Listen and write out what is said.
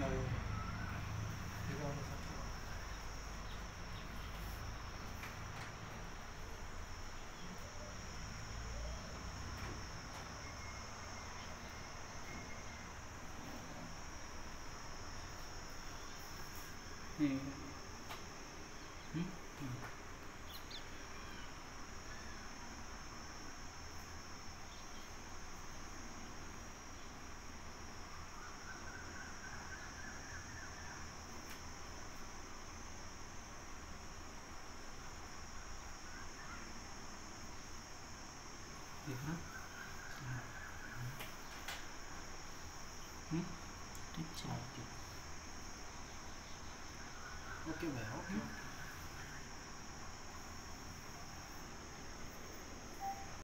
No. Yeah. được đó tiếp sau ok vậy ok